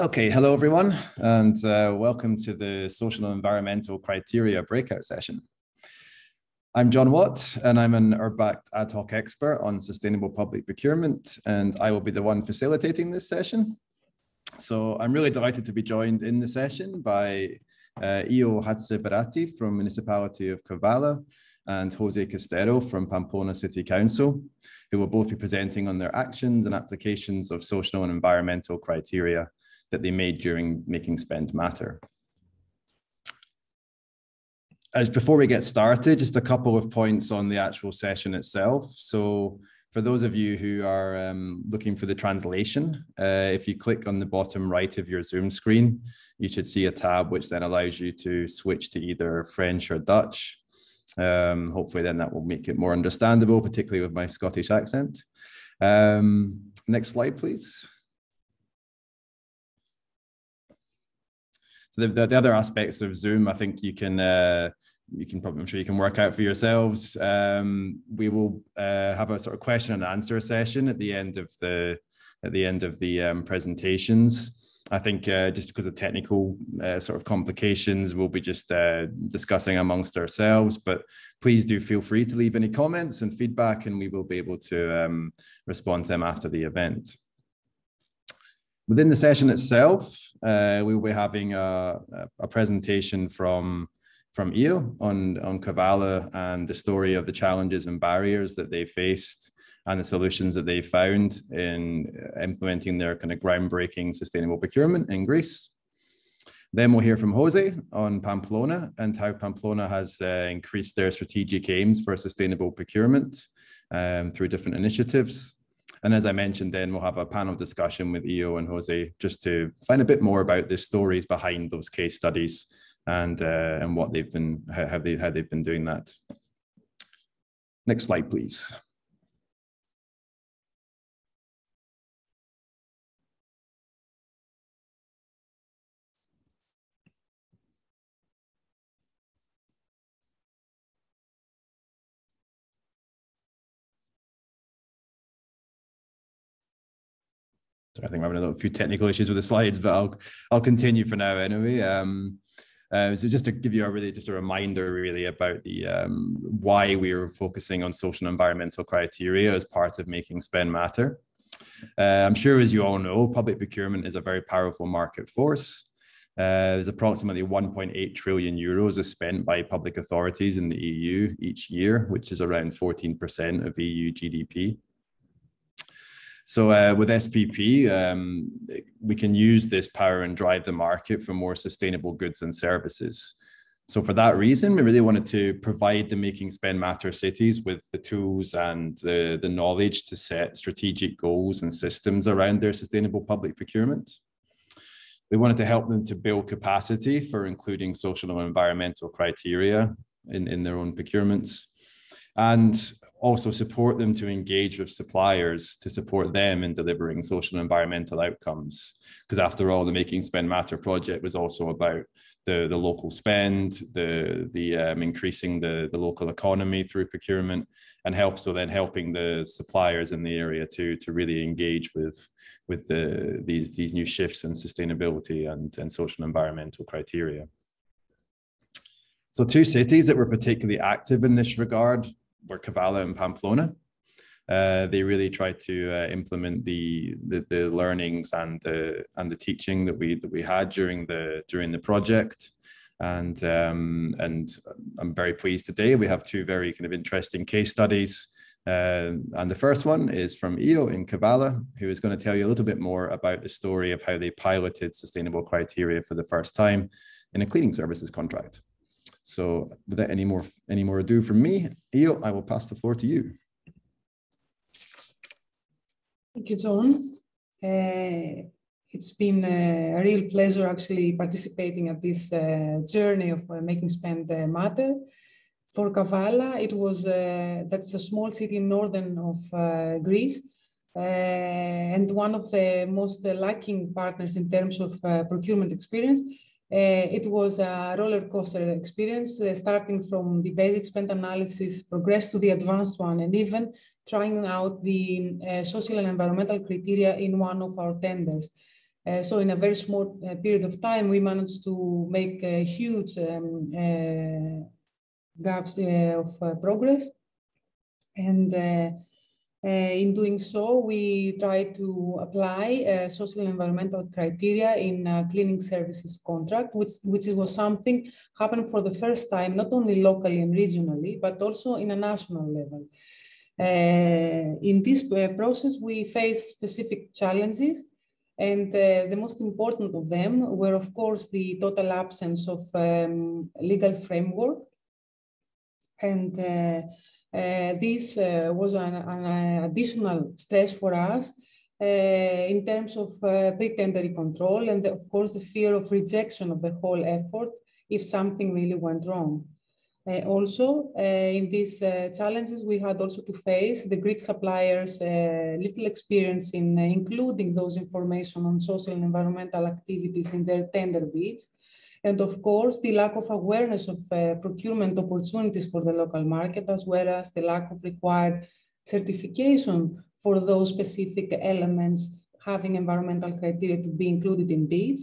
Okay, hello everyone, and uh, welcome to the Social and Environmental Criteria breakout session. I'm John Watt, and I'm an URBACT ad hoc expert on sustainable public procurement, and I will be the one facilitating this session. So I'm really delighted to be joined in the session by uh, Io Hatziberati from Municipality of Kavala and Jose Castero from Pamplona City Council, who will both be presenting on their actions and applications of social and environmental criteria that they made during making spend matter. As before we get started, just a couple of points on the actual session itself. So for those of you who are um, looking for the translation, uh, if you click on the bottom right of your Zoom screen, you should see a tab which then allows you to switch to either French or Dutch. Um, hopefully then that will make it more understandable, particularly with my Scottish accent. Um, next slide, please. The, the, the, other aspects of Zoom, I think you can uh, you can probably I'm sure you can work out for yourselves. Um, we will uh, have a sort of question and answer session at the end of the at the end of the um, presentations. I think uh, just because of technical uh, sort of complications, we'll be just uh, discussing amongst ourselves. But please do feel free to leave any comments and feedback, and we will be able to um, respond to them after the event. Within the session itself, uh, we will be having a, a, presentation from from Io on on Kavala and the story of the challenges and barriers that they faced and the solutions that they found in implementing their kind of groundbreaking sustainable procurement in Greece. Then we'll hear from Jose on Pamplona and how Pamplona has uh, increased their strategic aims for sustainable procurement um, through different initiatives. And as I mentioned, then we'll have a panel discussion with Io and Jose just to find a bit more about the stories behind those case studies and uh, and what they've been how, how they how they've been doing that. Next slide, please. I think we're having a few technical issues with the slides, but I'll I'll continue for now anyway. Um, uh, so just to give you a really just a reminder really about the um, why we are focusing on social and environmental criteria as part of making spend matter. Uh, I'm sure as you all know, public procurement is a very powerful market force. Uh, there's approximately 1.8 trillion euros is spent by public authorities in the EU each year, which is around 14% of EU GDP. So uh, with SPP, um, we can use this power and drive the market for more sustainable goods and services. So for that reason, we really wanted to provide the Making Spend Matter cities with the tools and the, the knowledge to set strategic goals and systems around their sustainable public procurement. We wanted to help them to build capacity for including social and environmental criteria in, in their own procurements and also support them to engage with suppliers to support them in delivering social and environmental outcomes. Because after all, the Making Spend Matter project was also about the, the local spend, the, the um, increasing the, the local economy through procurement, and help so then helping the suppliers in the area to, to really engage with, with the, these, these new shifts in sustainability and, and social and environmental criteria. So two cities that were particularly active in this regard were Kavala and Pamplona. Uh, they really tried to uh, implement the, the, the learnings and the and the teaching that we that we had during the during the project, and um, and I'm very pleased today we have two very kind of interesting case studies. Uh, and the first one is from Io in Kavala, who is going to tell you a little bit more about the story of how they piloted sustainable criteria for the first time in a cleaning services contract. So without any more any more ado from me, Io, I will pass the floor to you. Thank you, John. Uh, it's been a real pleasure actually participating at this uh, journey of uh, making spend uh, matter. For Kavala, it was uh, that is a small city in northern of uh, Greece, and one of the most lacking partners in terms of procurement experience it was a roller coaster experience, uh, starting from the basic spend analysis, progress to the advanced one, and even trying out the uh, social and environmental criteria in one of our tenders. Uh, so in a very small uh, period of time, we managed to make a huge um, uh, gaps uh, of uh, progress. And in doing so, we try to apply social and environmental criteria in cleaning services contract, which, which was something happened for the first time, not only locally and regionally, but also in a national level. Uh, in this uh, process, we face specific challenges, and uh, the most important of them were, of course, the total absence of um, legal framework. And uh, uh, this uh, was an, an, additional stress for us in terms of pre-tendering control and, the, of course, the fear of rejection of the whole effort if something really went wrong. Uh, also, uh, in these uh, challenges, we had also to face the Greek suppliers' little experience in including those information on social and environmental activities in their tender bids. And of course, the lack of awareness of procurement opportunities for the local market, as well as the lack of required certification for those specific elements having environmental criteria to be included in bids.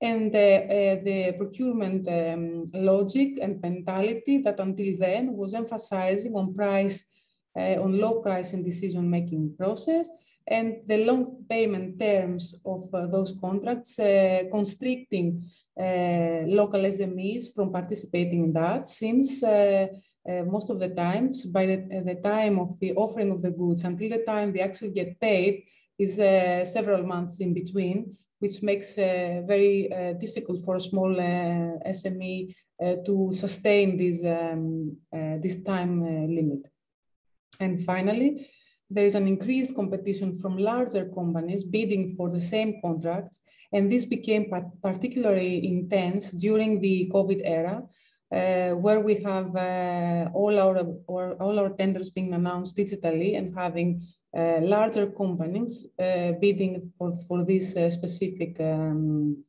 And uh, the procurement um, logic and mentality that until then was emphasizing on price, uh, on low price and decision-making process, and the long payment terms of uh, those contracts uh, constricting uh, local SMEs from participating in that, since uh, most of the times, by the, the, time of the offering of the goods until the time they actually get paid, is several months in between, which makes uh, very uh, difficult for a small uh, SME to sustain this, um, this time limit. And finally, there is an increased competition from larger companies bidding for the same contracts. And this became particularly intense during the COVID era, uh, where we have uh, all, our, all our tenders being announced digitally and having uh, larger companies uh, bidding for, for these uh, specific um,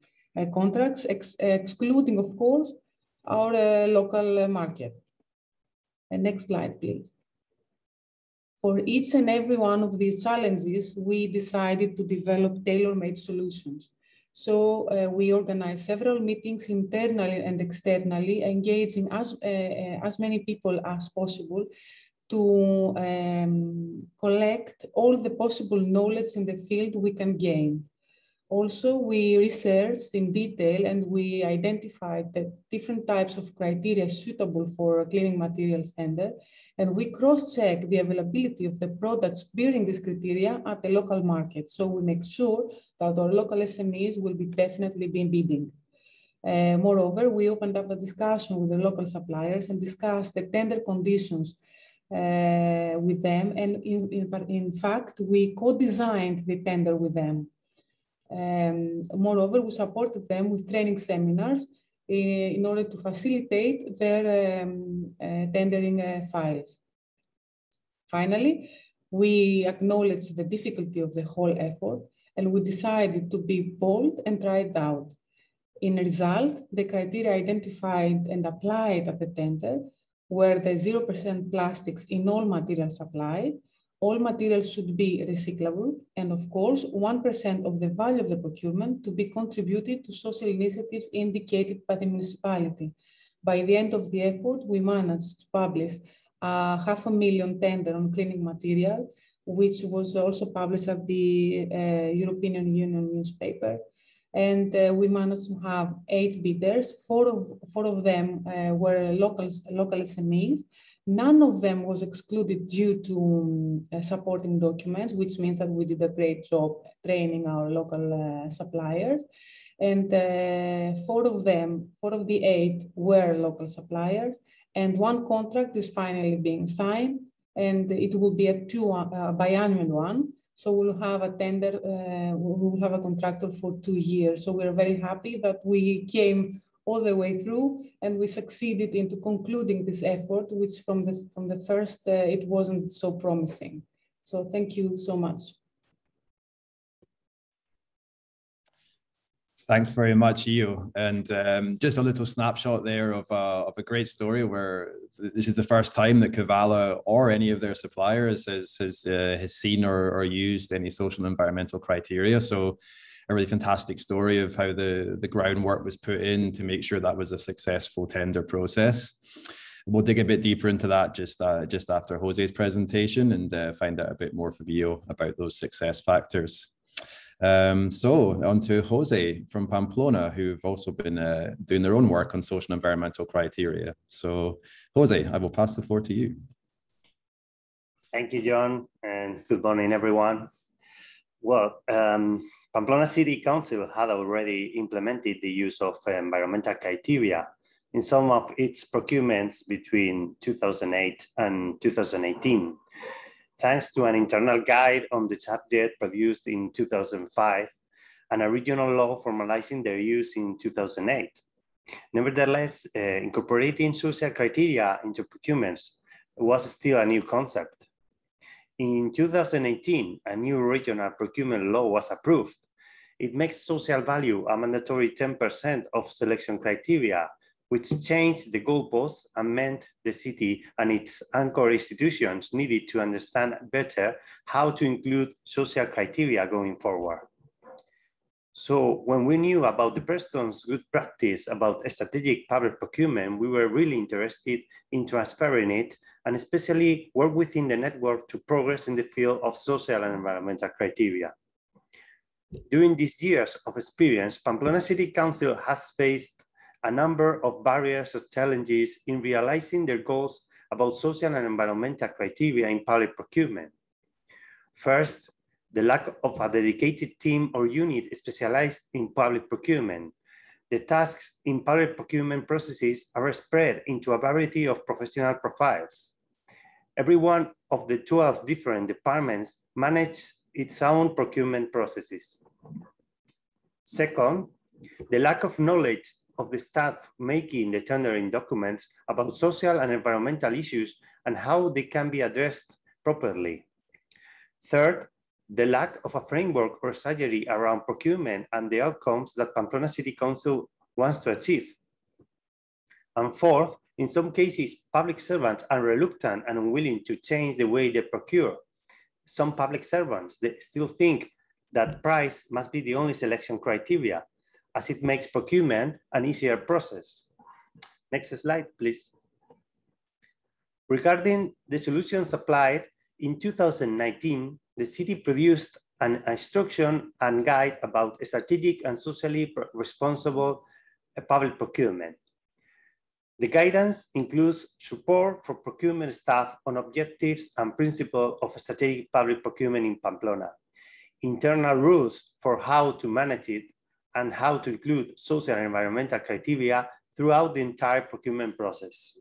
contracts, ex excluding, of course, our local market. next slide, please. For each and every one of these challenges, we decided to develop tailor-made solutions. So uh, we organized several meetings internally and externally, engaging as, uh, as many people as possible to um, collect all the possible knowledge in the field we can gain. Also, we researched in detail and we identified the different types of criteria suitable for a cleaning material standard. And we cross-check the availability of the products bearing these criteria at the local market. So we make sure that our local SMEs will be definitely be bidding. Uh, moreover, we opened up the discussion with the local suppliers and discussed the tender conditions uh, with them. And in, in, in fact, we co-designed the tender with them. Um, moreover, we supported them with training seminars uh, in order to facilitate their um, uh, tendering uh, files. Finally, we acknowledge the difficulty of the whole effort and we decided to be bold and try it out. In result, the criteria identified and applied at the tender were the 0% plastics in all materials supplied, all materials should be recyclable, and of course, 1% of the value of the procurement to be contributed to social initiatives indicated by the municipality. By the end of the effort, we managed to publish a half a million tender on cleaning material, which was also published at the uh, European Union newspaper and uh, we managed to have eight bidders. Four of, four of them uh, were local, local SMEs. None of them was excluded due to um, uh, supporting documents, which means that we did a great job training our local uh, suppliers. And uh, four of them, four of the eight were local suppliers, and one contract is finally being signed, and it will be a two uh, biannual one. So we'll have a tender, uh, we will have a contractor for two years. So we're very happy that we came all the way through and we succeeded into concluding this effort, which from, this, from the first, uh, it wasn't so promising. So thank you so much. Thanks very much, Io. And um, just a little snapshot there of, uh, of a great story where this is the first time that Kavala or any of their suppliers has has, uh, has seen or, or used any social and environmental criteria. So a really fantastic story of how the, the groundwork was put in to make sure that was a successful tender process. We'll dig a bit deeper into that just uh, just after Jose's presentation and uh, find out a bit more from you about those success factors. Um, so on to Jose from Pamplona, who've also been uh, doing their own work on social and environmental criteria. So Jose, I will pass the floor to you. Thank you, John, and good morning, everyone. Well, um, Pamplona City Council had already implemented the use of environmental criteria in some of its procurements between 2008 and 2018 thanks to an internal guide on the subject produced in 2005 and a regional law formalizing their use in 2008. Nevertheless, uh, incorporating social criteria into procurements was still a new concept. In 2018, a new regional procurement law was approved. It makes social value a mandatory 10% of selection criteria which changed the goalposts and meant the city and its anchor institutions needed to understand better how to include social criteria going forward. So when we knew about the Preston's good practice about strategic public procurement, we were really interested in transferring it and especially work within the network to progress in the field of social and environmental criteria. During these years of experience, Pamplona City Council has faced a number of barriers and challenges in realizing their goals about social and environmental criteria in public procurement. First, the lack of a dedicated team or unit specialized in public procurement. The tasks in public procurement processes are spread into a variety of professional profiles. Every one of the 12 different departments manage its own procurement processes. Second, the lack of knowledge of the staff making the tendering documents about social and environmental issues and how they can be addressed properly. Third, the lack of a framework or strategy around procurement and the outcomes that Pamplona City Council wants to achieve. And fourth, in some cases, public servants are reluctant and unwilling to change the way they procure. Some public servants, they still think that price must be the only selection criteria as it makes procurement an easier process. Next slide, please. Regarding the solutions applied, in 2019, the city produced an instruction and guide about strategic and socially responsible public procurement. The guidance includes support for procurement staff on objectives and principles of strategic public procurement in Pamplona, internal rules for how to manage it, and how to include social and environmental criteria throughout the entire procurement process.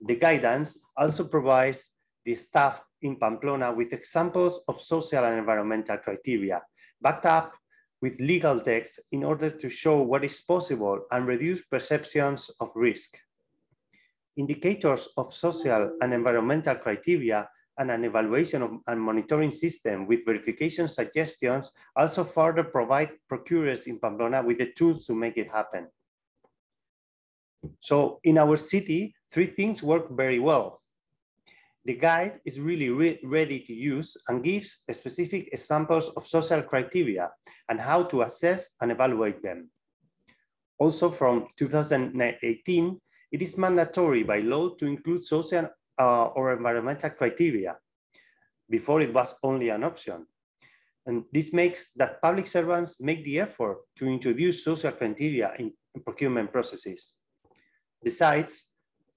The guidance also provides the staff in Pamplona with examples of social and environmental criteria, backed up with legal text in order to show what is possible and reduce perceptions of risk. Indicators of social and environmental criteria and an evaluation of, and monitoring system with verification suggestions also further provide procurers in Pamplona with the tools to make it happen. So in our city, three things work very well. The guide is really re ready to use and gives specific examples of social criteria and how to assess and evaluate them. Also from 2018, it is mandatory by law to include social uh, or environmental criteria. Before it was only an option. And this makes that public servants make the effort to introduce social criteria in procurement processes. Besides,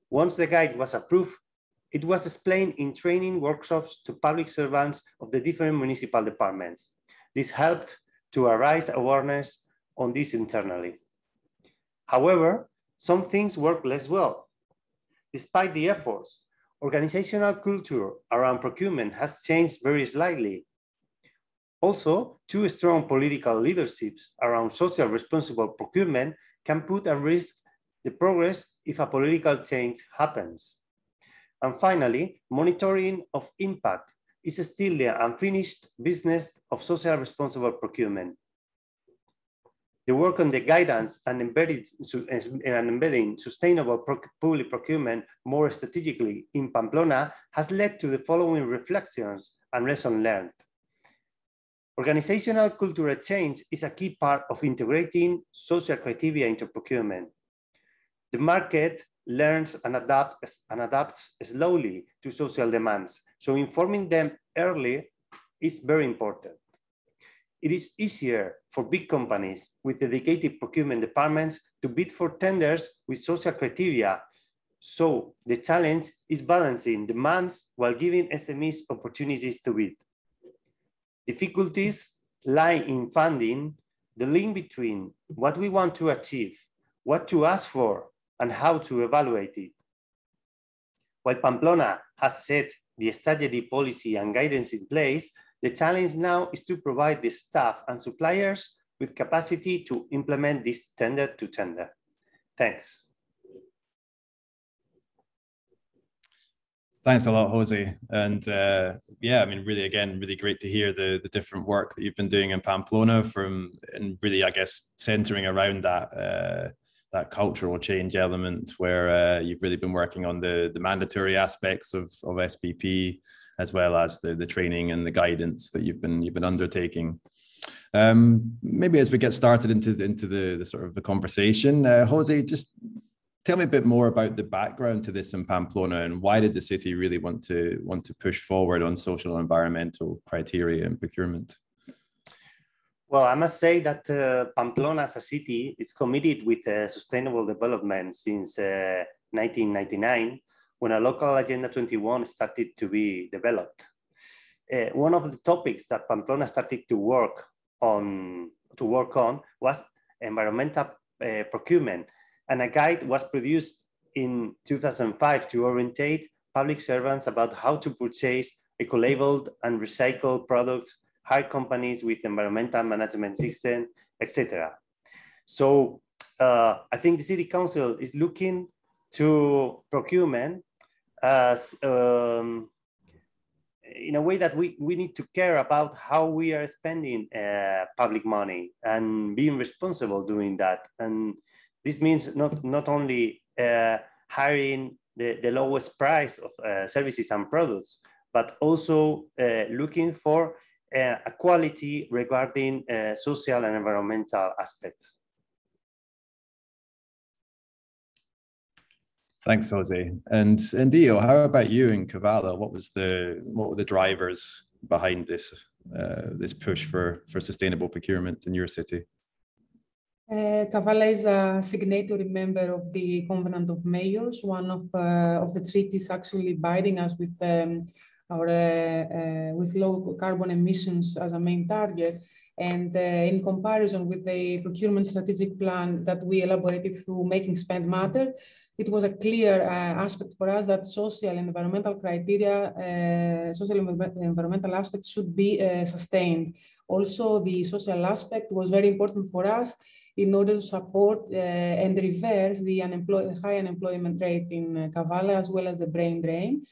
once the guide was approved, it was explained in training workshops to public servants of the different municipal departments. This helped to arise awareness on this internally. However, some things work less well. Despite the efforts, organizational culture around procurement has changed very slightly. Also, too strong political leaderships around social responsible procurement can put at risk the progress if a political change happens. And finally, monitoring of impact is still the unfinished business of social responsible procurement. The work on the guidance and, embedded, and embedding sustainable public procurement more strategically in Pamplona has led to the following reflections and lessons learned. Organizational cultural change is a key part of integrating social criteria into procurement. The market learns and adapts, and adapts slowly to social demands, so informing them early is very important. It is easier for big companies with dedicated procurement departments to bid for tenders with social criteria. So the challenge is balancing demands while giving SMEs opportunities to bid. Difficulties lie in funding the link between what we want to achieve, what to ask for, and how to evaluate it. While Pamplona has set the strategy policy and guidance in place, the challenge now is to provide the staff and suppliers with capacity to implement this tender to tender. Thanks. Thanks a lot, Jose. And uh, yeah, I mean, really, again, really great to hear the the different work that you've been doing in Pamplona from, and really, I guess, centering around that uh, that cultural change element, where uh, you've really been working on the the mandatory aspects of of SPP, as well as the the training and the guidance that you've been you've been undertaking. Um, maybe as we get started into into the, the sort of the conversation, uh, Jose, just tell me a bit more about the background to this in Pamplona and why did the city really want to want to push forward on social and environmental criteria and procurement? Well, I must say that uh, Pamplona as a city is committed with uh, sustainable development since uh, 1999, when a local Agenda 21 started to be developed. Uh, one of the topics that Pamplona started to work on to work on was environmental uh, procurement and a guide was produced in 2005 to orientate public servants about how to purchase eco-labeled and recycled products, hire companies with environmental management system, etc. So uh, I think the City Council is looking to procurement as um, in a way that we, we need to care about how we are spending uh, public money and being responsible doing that. And this means not, not only uh, hiring the, the lowest price of uh, services and products, but also uh, looking for uh, a quality regarding uh, social and environmental aspects. Thanks, Jose. And and Dio, how about you in Kavala? What was the what were the drivers behind this uh, this push for for sustainable procurement in your city? Uh, Kavala is a signatory member of the Covenant of Mayors, one of, uh, of the treaties actually binding us with, um, uh, uh with low carbon emissions as a main target. And uh, in comparison with the procurement strategic plan that we elaborated through Making Spend Matter, it was a clear uh, aspect for us that social and environmental criteria, social and environmental aspects should be sustained. Also, the social aspect was very important for us in order to support uh, and reverse the, the, high unemployment rate in uh, Kavala as well as the brain drain.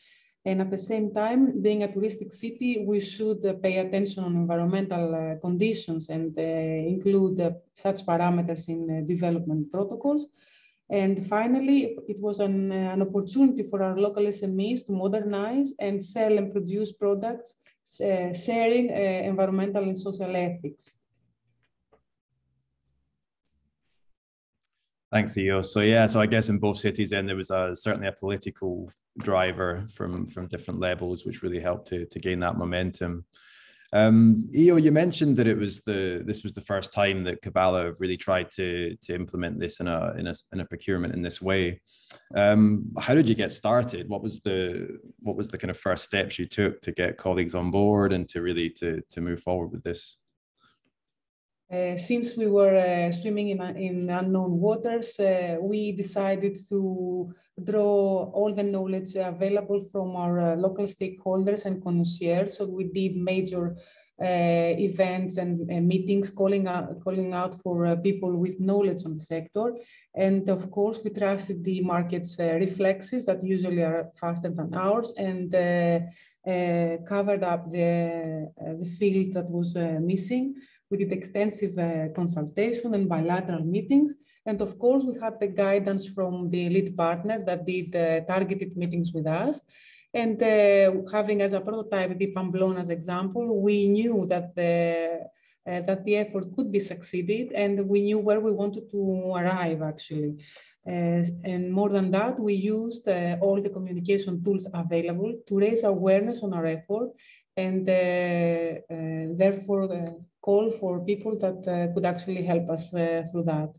And at the same time, being a touristic city, we should pay attention on environmental uh, conditions and uh, include uh, such parameters in development protocols. And finally, it was an, an, opportunity for our local SMEs to modernize and sell and produce products sharing environmental and social ethics. Thanks, Io. So yeah, so I guess in both cities, then there was a, certainly a political driver from from different levels, which really helped to to gain that momentum. Um, Io, you mentioned that it was the this was the first time that Kavala really tried to to implement this in a in a, in a procurement in this way. Um, how did you get started? What was the what was the kind of first steps you took to get colleagues on board and to really to to move forward with this? Uh, since we were uh, swimming in, in unknown waters, uh, we decided to draw all the knowledge available from our uh, local stakeholders and connoisseurs. So we did major uh, events and meetings calling out, calling out for people with knowledge on the sector. And of course, we trusted the market's reflexes that usually are faster than ours and covered up the, the field that was missing we did extensive uh, consultation and bilateral meetings. And of course, we had the guidance from the lead partner that did uh, targeted meetings with us. And uh, having as a prototype the Pamplona as example, we knew that the uh, that the effort could be succeeded and we knew where we wanted to arrive actually. Uh, and more than that, we used uh, all the communication tools available to raise awareness on our effort and uh, uh, therefore uh, call for people that could actually help us through that.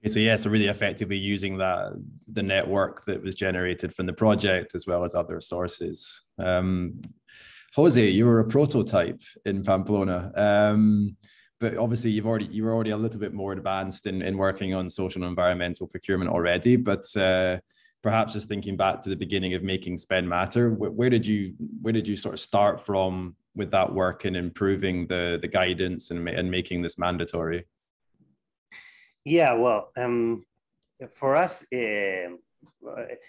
Okay, so yeah, so really effectively using that the network that was generated from the project as well as other sources. Um, Jose, you were a prototype in Pamplona. Um, but obviously you've already you were already a little bit more advanced in, in working on social and environmental procurement already but uh, perhaps just thinking back to the beginning of making spend matter where, did you where did you sort of start from with that work in improving the the guidance and, and making this mandatory yeah well um, for us uh,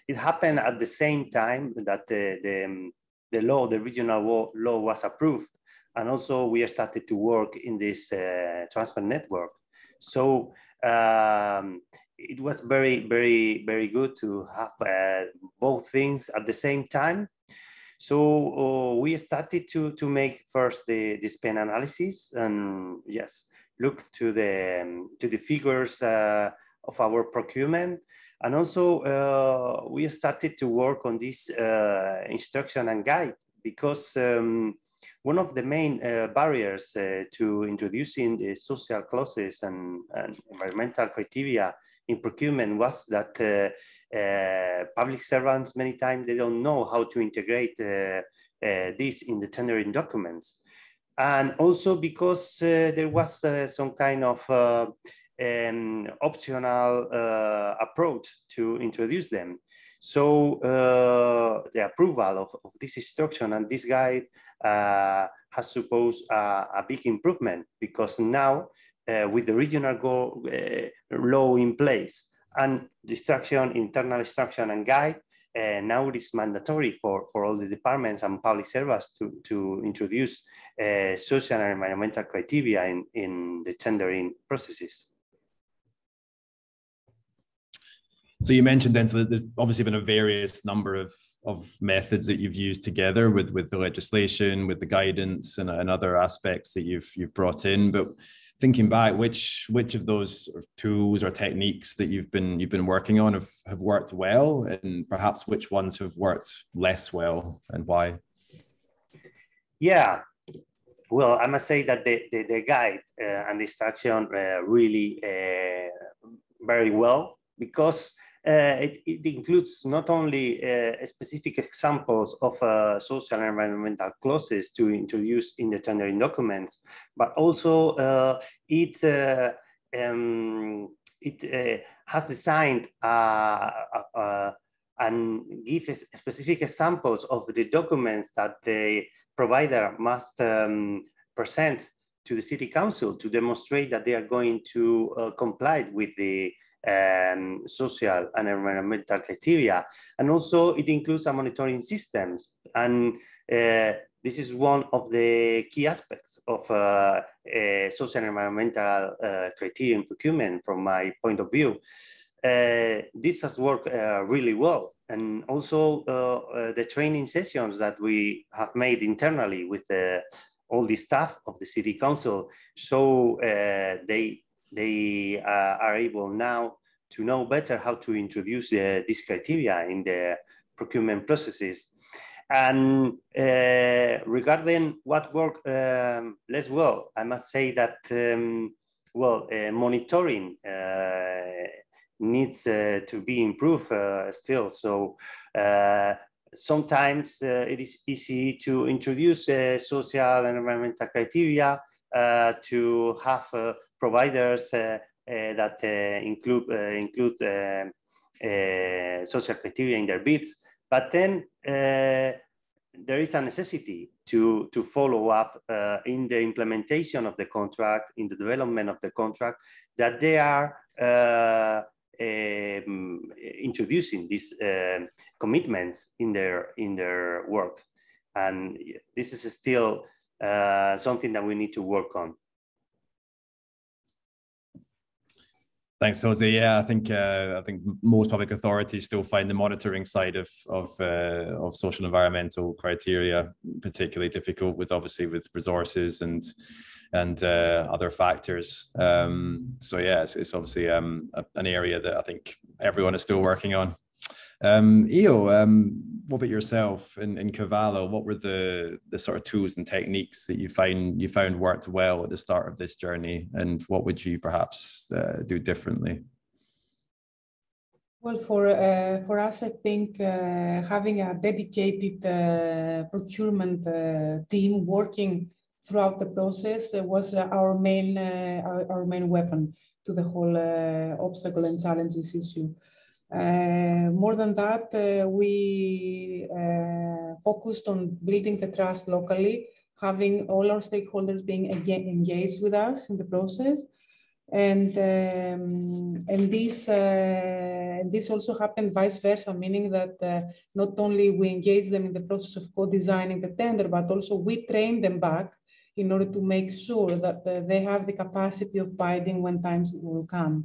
it happened at the same time that the, the, the law the regional law was approved and also we started to work in this uh, transfer network. So um, it was very, very, very good to have uh, both things at the same time. So uh, we started to, to make first the, the spend analysis and yes, look to the, um, to the figures uh, of our procurement. And also uh, we started to work on this uh, instruction and guide because um, one of the main uh, barriers uh, to introducing the social clauses and, and, environmental criteria in procurement was that uh, uh public servants many times they don't know how to integrate uh, uh, this in the tendering documents. And also because there was some kind of um, optional approach to introduce them. So uh, the approval of, of, this instruction and this guide uh, has supposed a big improvement because now uh, with the regional uh, law in place and instruction, internal instruction and guide, uh, now it is mandatory for, for all the departments and public servants to, to introduce uh, social and environmental criteria in, in the tendering processes. So you mentioned then, so there's obviously been a various number of of methods that you've used together with with the legislation, with the guidance, and, and other aspects that you've you've brought in. But thinking back, which which of those tools or techniques that you've been you've been working on have have worked well, and perhaps which ones have worked less well, and why? Yeah, well, I must say that the the, the guide uh, and the instruction uh, really uh, very well because it, it, includes not only uh, specific examples of uh, social and environmental clauses to introduce in the tendering documents, but also uh, it uh, um, it uh, has designed and gives specific examples of the documents that the provider must um, present to the city council to demonstrate that they are going to comply with the um, social and environmental criteria. And also it includes a monitoring systems. And uh, this is one of the key aspects of uh, uh, social and environmental uh, criteria in procurement from my point of view. Uh, this has worked uh, really well. And also the training sessions that we have made internally with all the staff of the city council so they they uh, are able now to know better how to introduce uh, these criteria in the procurement processes. And uh, regarding what worked um, less well, I must say that, um, well, uh, monitoring uh, needs uh, to be improved uh, still. So sometimes it is easy to introduce social and environmental criteria to have providers uh, uh, that uh, include include social criteria in their bids. But then there is a necessity to, to follow up uh, in the implementation of the contract, in the development of the contract, that they are uh, um, introducing these uh, commitments in their, in their work. And this is still something that we need to work on. Thanks, Jose. Yeah, I think uh, I think most public authorities still find the monitoring side of of uh, of social environmental criteria particularly difficult, with obviously with resources and and uh, other factors. Um, so yeah, it's, it's obviously um, a, an area that I think everyone is still working on. Um, Io, um, what about yourself in, in Kavala? What were the the sort of tools and techniques that you find you found worked well at the start of this journey, and what would you perhaps uh, do differently? Well, for uh, for us, I think uh, having a dedicated uh, procurement uh, team working throughout the process was our main our, our, main weapon to the whole obstacle and challenges issue. Uh, more than that, uh, we uh, focused on building the trust locally, having all our stakeholders being engaged with us in the process. And, um, and this, uh, this also happened vice versa, meaning that uh, not only we engage them in the process of co-designing the tender, but also we train them back in order to make sure that uh, they have the capacity of bidding when times will come.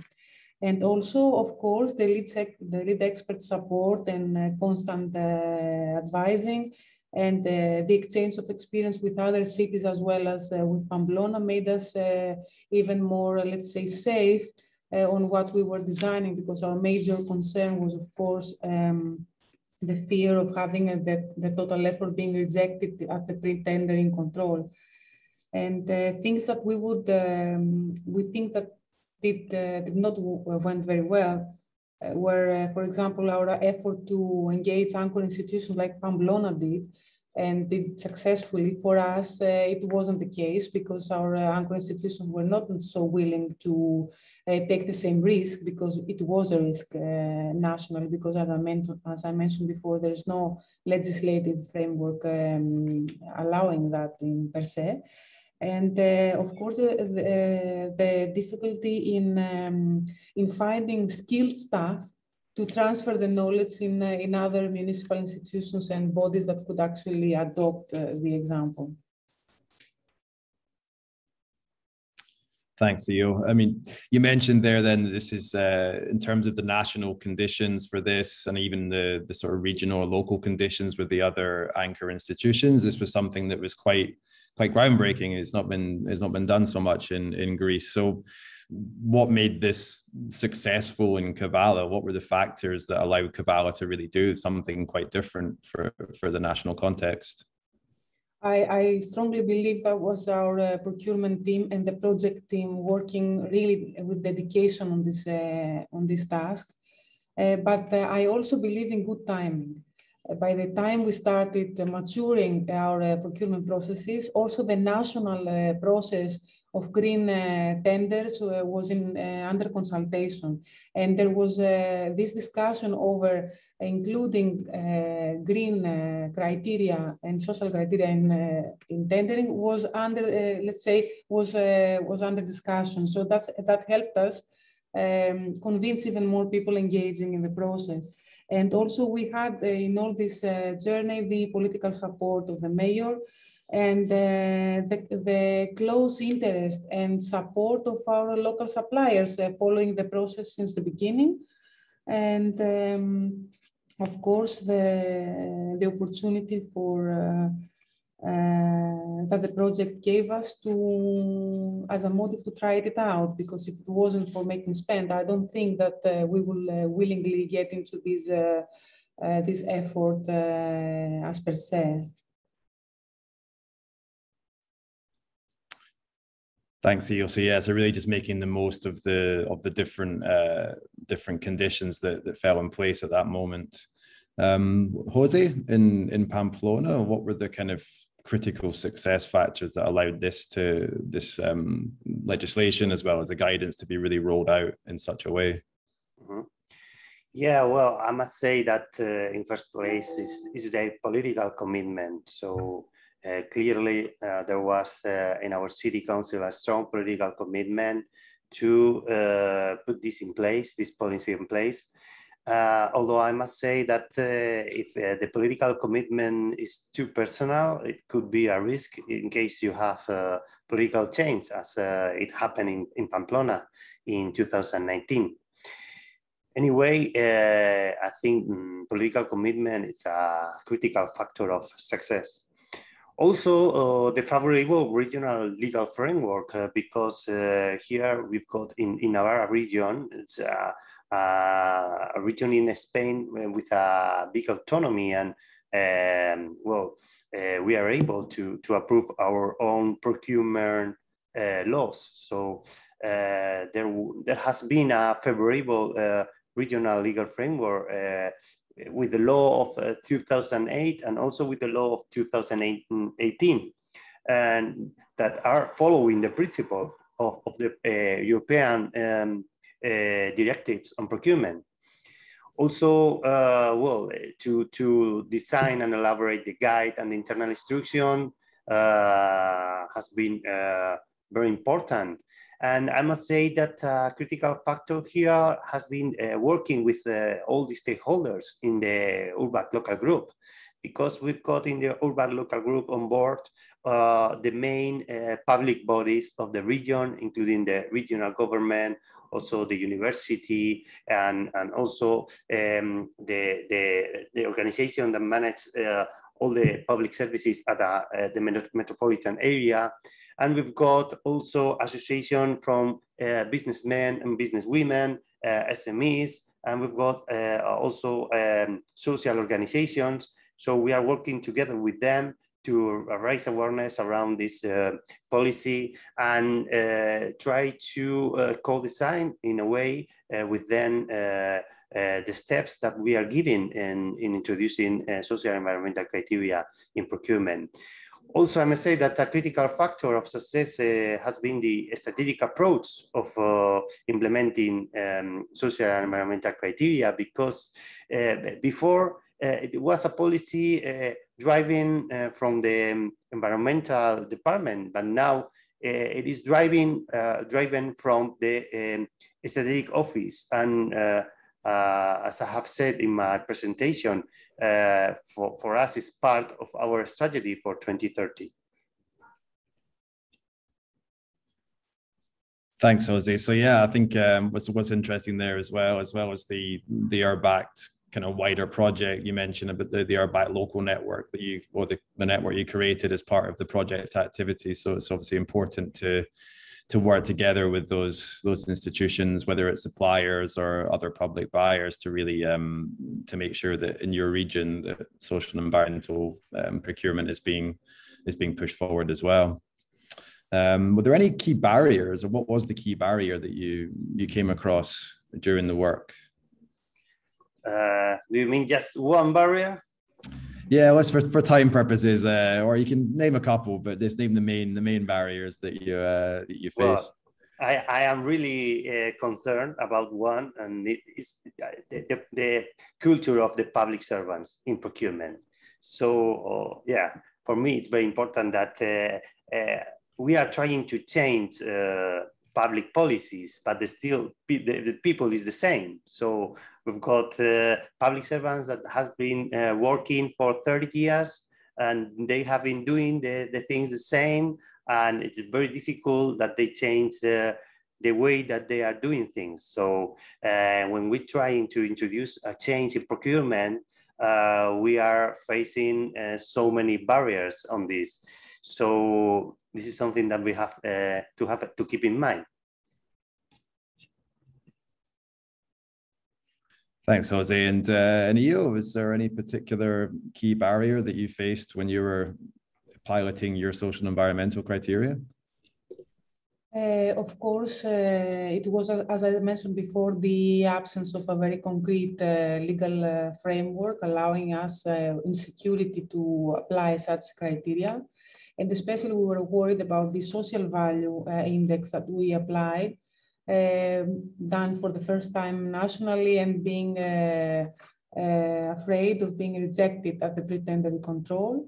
And also, of course, the lead, the lead expert support and uh, constant uh, advising and uh, the exchange of experience with other cities as well as uh, with Pamplona made us uh, even more, let's say, safe uh, on what we were designing because our major concern was, of course, um, the fear of having the, the total effort being rejected at the pre-tendering control. And things that we would, um, we think that did, uh, did not went very well. Uh, where, uh, for example, our effort to engage anchor institutions like Pamplona did, and did it successfully. For us, uh, it wasn't the case because our uh, anchor institutions were not so willing to uh, take the same risk because it was a risk nationally. Because as I, mentioned, as I mentioned before, there is no legislative framework um, allowing that in per se. And uh, of course, uh, the, the, difficulty in, um, in finding skilled staff to transfer the knowledge in, uh, in other municipal institutions and bodies that could actually adopt uh, the example. Thanks, Io. I mean, you mentioned there then this is uh, in terms of the national conditions for this and even the, the sort of regional or local conditions with the other anchor institutions. This was something that was quite quite groundbreaking. It's not been it's not been done so much in in Greece. So, what made this successful in Kavala? What were the factors that allowed Kavala to really do something quite different for for the national context? I, I strongly believe that was our uh, procurement team and the project team working really with dedication on this uh, on this task. Uh, but uh, I also believe in good timing by the time we started uh, maturing our uh, procurement processes, also the national uh, process of green uh, tenders uh, was in, uh, under consultation. And there was this discussion over including green criteria and social criteria in, in tendering was under, let's say, was, was under discussion. So that's, that helped us um, convince even more people engaging in the process. And also we had uh, in all this uh, journey the political support of the mayor and uh, the, the, close interest and support of our local suppliers following the process since the beginning. And um, of course, the, the opportunity for uh, that the project gave us to as a motive to try it out because if it wasn't for making spend i don't think that uh, we will uh, willingly get into this uh, uh, this effort uh, as per se Thanks, EOC. Yeah, so really just making the most of the of the different different conditions that, that fell in place at that moment. Um, Jose, in in Pamplona, what were the kind of critical success factors that allowed this to this um, legislation as well as the guidance to be really rolled out in such a way? Mm-hmm. Yeah, well, I must say that uh, in first place is is the political commitment. So uh, clearly, uh, there was uh, in our city council a strong political commitment to uh, put this in place, this policy in place. Uh, although I must say that uh, if uh, the political commitment is too personal, it could be a risk in case you have uh, political change as uh, it happened in, in, Pamplona in 2019. Anyway, uh, I think um, political commitment is a critical factor of success. Also, the favorable regional legal framework, because here we've got in, in Navarra region, it's uh, in Spain with a big autonomy and um, well, uh, we are able to, to approve our own procurement uh, laws. So uh, there, there has been a favorable uh, regional legal framework uh, with the law of 2008 and also with the law of 2018 and that are following the principle of, of the European um, uh, directives on procurement. Also, uh, well, to, to design and elaborate the guide and the internal instruction uh, has been very important. And I must say that a critical factor here has been uh, working with uh, all the stakeholders in the URBACT local group, because we've got in the URBACT local group on board uh, the main public bodies of the region, including the regional government, also the university, and, and also um, the, the, the, organization that manages uh, all the public services at the, uh, the metropolitan area. And we've got also association from uh, businessmen and businesswomen, uh, SMEs, and we've got uh, also um, social organizations. So we are working together with them to raise awareness around this uh, policy and uh, try to uh, co-design in a way uh, with them uh, uh, the steps that we are giving in, in introducing social environmental criteria in procurement. Also, I must say that a critical factor of success has been the strategic approach of implementing um, social and environmental criteria because before it was a policy driving uh, from the environmental department, but now uh, it is driving uh, driven from the um, strategic office. And as I have said in my presentation, for, for us is part of our strategy for 2030. Thanks, Jose. So yeah, I think um, what's what's interesting there as well, as well as the the URBACT kind of wider project you mentioned about the, the URBACT local network that you or the, the network you created as part of the project activity. So it's obviously important to to work together with those those institutions, whether it's suppliers or other public buyers, to really um, to make sure that in your region the social and environmental um, procurement is being is being pushed forward as well. Um, were there any key barriers, or what was the key barrier that you you came across during the work? Uh, do you mean just one barrier? Yeah, well, for, for time purposes, uh, or you can name a couple, but just name the main the main barriers that you uh, that you faced. Well, I, I am really uh, concerned about one, and it is the, the, the, culture of the public servants in procurement. So uh, yeah, for me, it's very important that uh, uh, we are trying to change public policies, but the still the, the, people is the same. So we've got uh, public servants that has been uh, working for 30 years and they have been doing the, the things the same. And it's very difficult that they change uh, the way that they are doing things. So uh, when we're trying to introduce a change in procurement, uh, we are facing uh, so many barriers on this. So this is something that we have uh, to have to keep in mind. Thanks, Jose. And uh, and Io, is there any particular key barrier that you faced when you were piloting your social and environmental criteria? Uh, of course, uh, it was, as I mentioned before, the absence of a very concrete uh, legal uh, framework allowing us uh, insecurity to apply such criteria. And especially we were worried about the social value uh, index that we applied, uh, done for the first time nationally and being uh, uh, afraid of being rejected at the pre-tender control.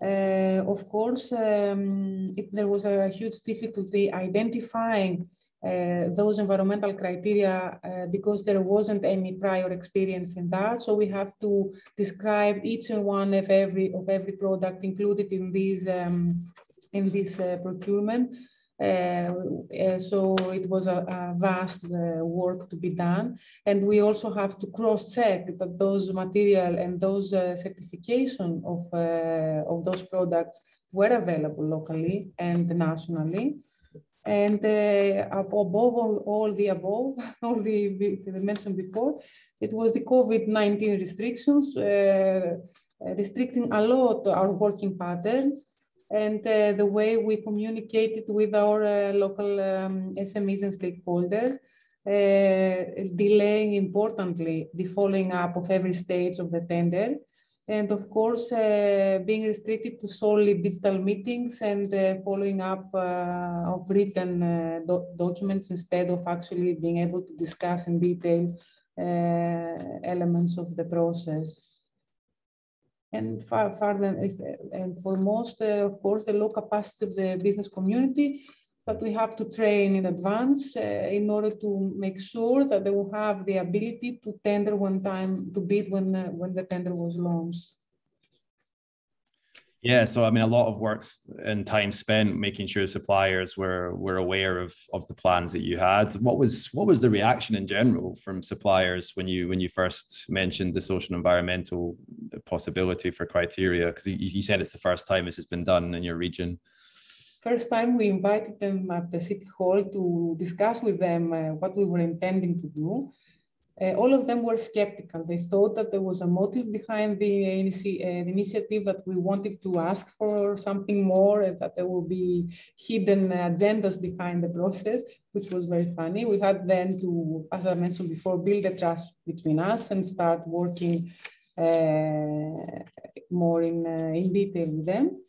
Uh, of course, um, it, there was a huge difficulty identifying those environmental criteria uh, because there wasn't any prior experience in that. So we have to describe each and one of every of every product included in these um, in this uh, procurement. Uh, uh, so it was a, a vast uh, work to be done. And we also have to cross-check that those material and those certification of, of those products were available locally and nationally. And uh, above all, all, the above, all the, the mentioned before, it was the COVID-19 restrictions uh, restricting a lot our working patterns and uh, the way we communicated with our uh, local um, SMEs and stakeholders, uh, delaying importantly the following up of every stage of the tender and of course uh, being restricted to solely digital meetings and uh, following up uh, of written do documents instead of actually being able to discuss in detail elements of the process. And far, further if, and for most of course the low capacity of the business community that we have to train in advance uh, in order to make sure that they will have the ability to tender one time, to bid when, uh, when the tender was launched. Yeah, so I mean, a lot of works and time spent making sure suppliers were were aware of of the plans that you had. What was what was the reaction in general from suppliers when you when you first mentioned the social environmental possibility for criteria? Because you, you said it's the first time this has been done in your region. First time we invited them at the city hall to discuss with them uh, what we were intending to do. Uh, all of them were skeptical. They thought that there was a motive behind the, uh, the initiative, that we wanted to ask for something more, and that there will be hidden agendas behind the process, which was very funny. We had then to, as I mentioned before, build a trust between us and start working uh, more in, uh, in detail with them.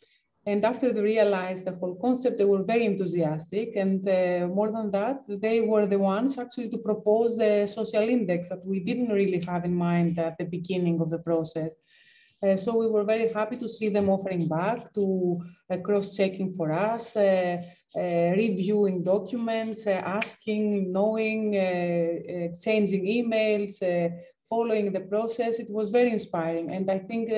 And after they realized the whole concept, they were very enthusiastic. And uh, more than that, they were the ones actually to propose a social index that we didn't really have in mind at the beginning of the process. Uh, so we were very happy to see them offering back to uh, cross-checking for us, uh, uh reviewing documents, uh, asking, knowing, uh, exchanging emails, following the process. It was very inspiring. And I think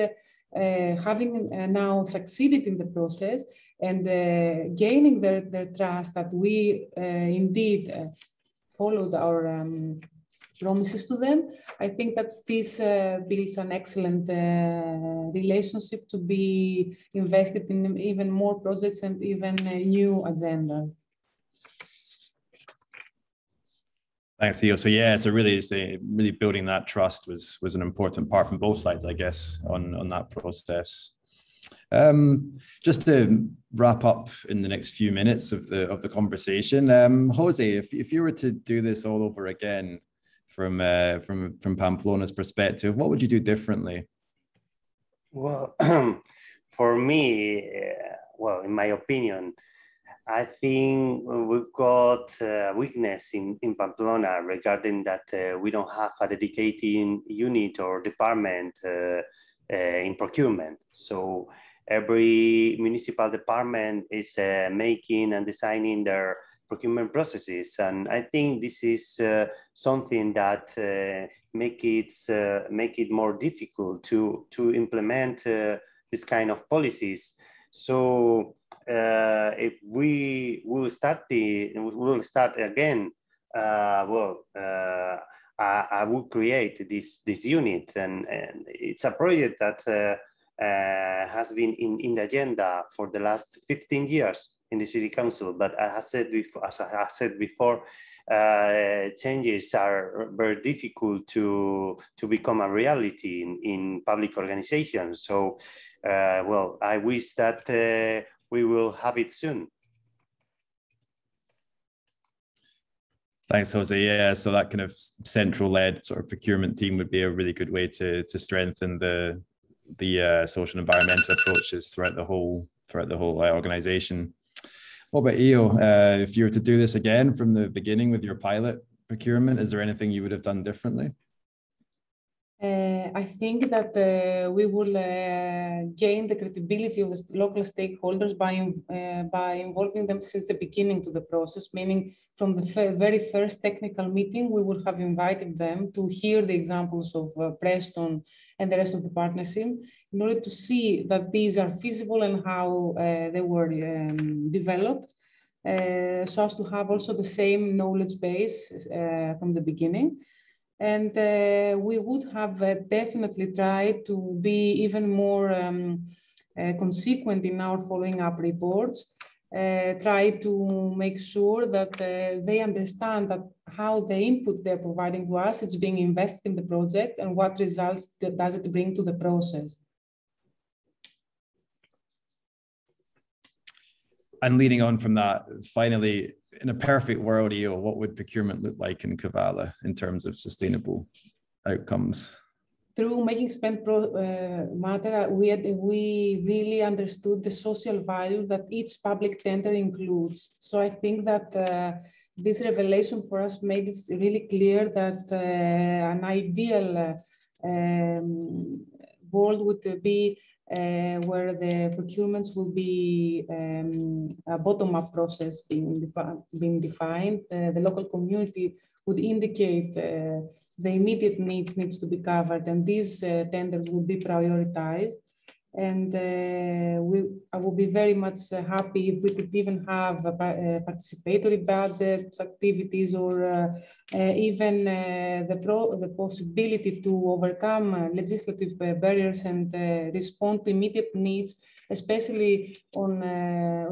having uh, now succeeded in the process and uh, gaining their, their trust that we indeed followed our um, promises to them. I think that this uh, builds an excellent uh, relationship to be invested in even more projects and even uh, new agendas. Thanks, Theo. So yeah, so really, the really building that trust was was an important part from both sides, I guess, on on that process. Um, just to wrap up in the next few minutes of the of the conversation, um, Jose, if if you were to do this all over again from uh, from from Pamplona's perspective, what would you do differently? Well, for me, uh, well, in my opinion, I think we've got a weakness in, in Pamplona regarding that uh, we don't have a dedicated unit or department uh, uh, in procurement. So every municipal department is uh, making and designing their procurement processes. And I think this is uh, something that uh, make it, make it more difficult to, to implement this kind of policies. So uh, if we will start the will start again, uh, well, uh, I, I will create this this unit, and, and it's a project that uh, uh, has been in, in the agenda for the last 15 years in the city council. But as I said before, as I said before, uh, changes are very difficult to to become a reality in, in public organizations. So, uh, well, I wish that uh, we will have it soon. Thanks, Jose. Yeah, so that kind of central-led sort of procurement team would be a really good way to to strengthen the the uh, social and environmental approaches throughout the whole throughout the whole uh, organization. What about Io? Uh, if you were to do this again from the beginning with your pilot procurement, is there anything you would have done differently? Uh, I think that uh, we will uh, gain the credibility of the local stakeholders by, by involving them since the beginning to the process, meaning from the very first technical meeting, we would have invited them to hear the examples of uh, Preston and the rest of the partnership in order to see that these are feasible and how they were um, developed. so as to have also the same knowledge base from the beginning. And uh, we would have uh, definitely tried to be even more um, uh, consequent in our following up reports, uh, try to make sure that uh, they understand that how the input they're providing to us is being invested in the project and what results does it bring to the process. And leading on from that, finally, in a perfect world, Io, what would procurement look like in Kavala in terms of sustainable outcomes? Through making spend pro, uh, matter, we, had, we really understood the social value that each public tender includes. So I think that uh, this revelation for us made it really clear that uh, an ideal uh, um, world would be uh, where the procurements will be um, a bottom-up process being, defi being defined. Uh, the local community would indicate uh, the immediate needs needs to be covered and these tenders will be prioritized. And uh, we, I would be very much uh, happy if we could even have a, a participatory budget activities or uh, uh even uh, the, pro, the possibility to overcome uh, legislative barriers and respond to immediate needs, especially on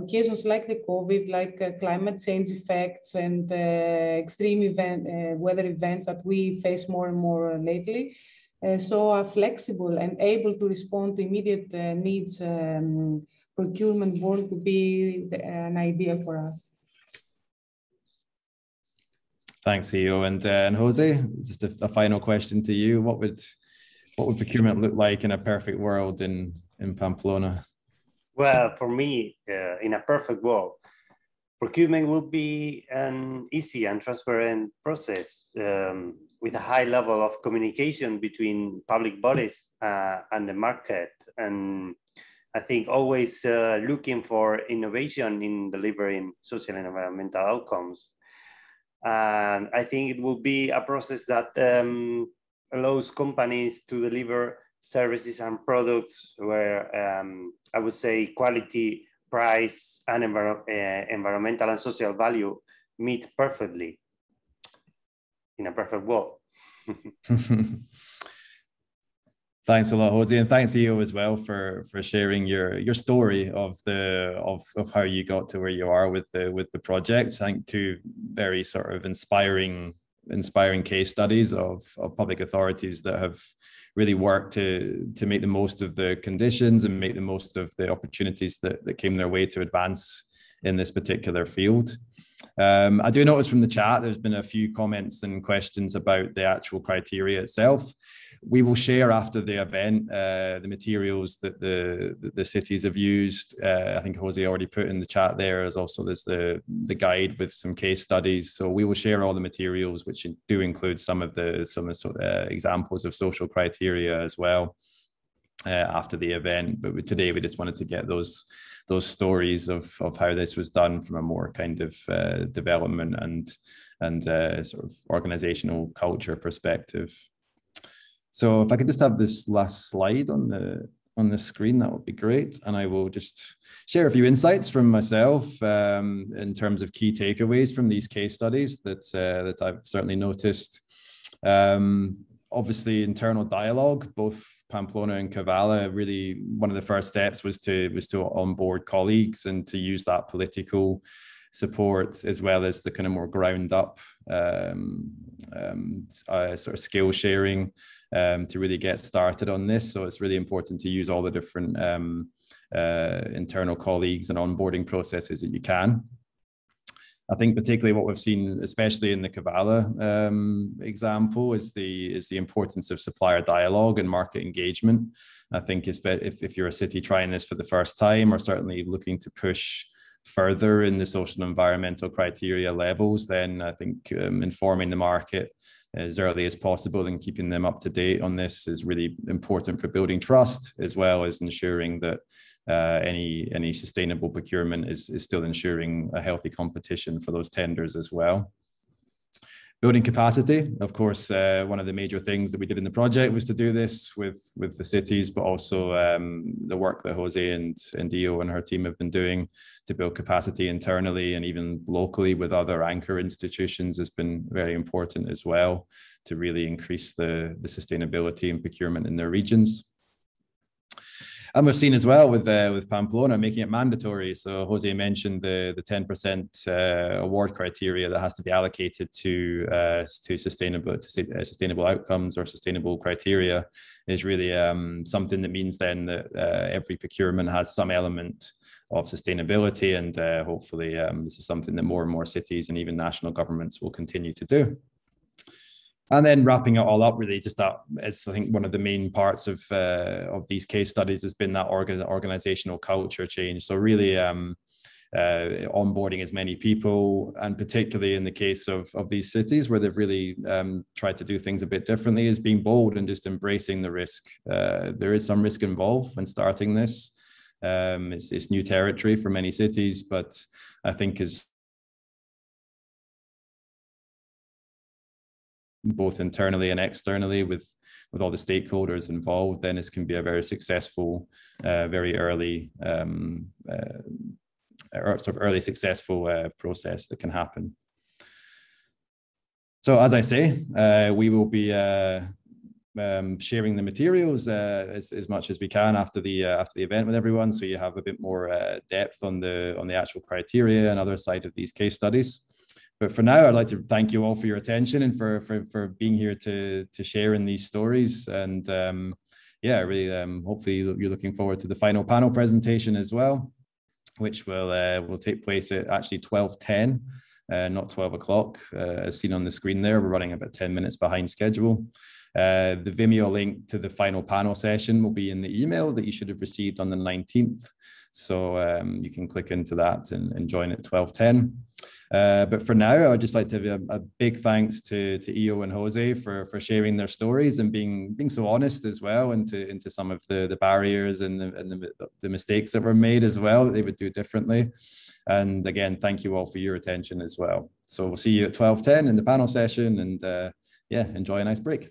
occasions like the COVID, like climate change effects and extreme event, weather events that we face more and more lately. Uh, so are flexible and able to respond to immediate uh, needs, um, procurement board would be the, an ideal for us. Thanks, CEO. And, uh, and Jose, just a, a, final question to you. What would what would procurement look like in a perfect world in, in Pamplona? Well, for me, uh, in a perfect world, procurement would be an easy and transparent process. Um, with a high level of communication between public bodies uh, and the market. And I think always uh, looking for innovation in delivering social and environmental outcomes. And I think it will be a process that um, allows companies to deliver services and products where um, I would say quality, price, and uh, environmental and social value meet perfectly in a perfect what? thanks a lot, Jose, and thanks you as well for for sharing your your story of the of of how you got to where you are with the with the project. I think two very sort of inspiring inspiring case studies of, of public authorities that have really worked to to make the most of the conditions and make the most of the opportunities that, that came their way to advance in this particular field. Um, I do notice from the chat there's been a few comments and questions about the actual criteria itself. We will share after the event uh, the materials that the the cities have used. Uh, I think Jose already put in the chat there. As also there's the the guide with some case studies. So we will share all the materials, which do include some of the some uh, examples of social criteria as well uh, after the event. But today we just wanted to get those those stories of of how this was done from a more kind of uh, development and and uh, sort of organizational culture perspective. So if I could just have this last slide on the on the screen, that would be great. And I will just share a few insights from myself um, in terms of key takeaways from these case studies that uh, that I've certainly noticed. Um, obviously, internal dialogue, both Pamplona and Kavala, really one of the first steps was to was to onboard colleagues and to use that political support as well as the kind of more ground up um, um, uh, sort of skill sharing um, to really get started on this. So it's really important to use all the different um, uh, internal colleagues and onboarding processes that you can. I think particularly what we've seen, especially in the Kavala um, example, is the is the importance of supplier dialogue and market engagement. I think if, if you're a city trying this for the first time or certainly looking to push further in the social and environmental criteria levels, then I think um, informing the market as early as possible and keeping them up to date on this is really important for building trust as well as ensuring that uh, any any sustainable procurement is, is still ensuring a healthy competition for those tenders as well. Building capacity, of course, uh, one of the major things that we did in the project was to do this with with the cities, but also um, the work that Jose and and Io and her team have been doing to build capacity internally and even locally with other anchor institutions has been very important as well to really increase the the sustainability and procurement in their regions and we've seen as well with uh, with Pamplona making it mandatory. So Jose mentioned the the ten percent uh, award criteria that has to be allocated to uh, to sustainable to uh, sustainable outcomes or sustainable criteria is really um, something that means then that uh, every procurement has some element of sustainability, and uh, hopefully um, this is something that more and more cities and even national governments will continue to do. And then wrapping it all up, really, just that is, I think, one of the main parts of uh, of these case studies has been that organ- organizational culture change. So really, um, uh, onboarding as many people, and particularly in the case of of these cities where they've really um, tried to do things a bit differently, is being bold and just embracing the risk. Uh, there is some risk involved when starting this. Um, it's, it's new territory for many cities, but I think as both internally and externally with with all the stakeholders involved, then this can be a very successful, uh, very early, um, uh, sort of early successful uh, process that can happen. So as I say, uh, we will be uh, um, sharing the materials uh, as, as much as we can after the after the event with everyone, so you have a bit more depth on the on the actual criteria and other side of these case studies but for now, I'd like to thank you all for your attention and for for, for being here to to share in these stories. And um, yeah, really, um, hopefully you're looking forward to the final panel presentation as well, which will uh, will take place at actually twelve ten. Uh, not 12 o'clock, uh, as seen on the screen there. We're running about 10 minutes behind schedule. Uh, the Vimeo link to the final panel session will be in the email that you should have received on the 19th. So um, you can click into that and, and join at 1210. Uh, but for now, I'd just like to have a, a, big thanks to to Io and Jose for for sharing their stories and being being so honest as well into into some of the the barriers and the and the, the mistakes that were made as well that they would do differently. And again, thank you all for your attention as well. So we'll see you at 12:10 in the panel session and uh, yeah, enjoy a nice break.